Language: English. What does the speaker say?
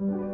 Mm-hmm.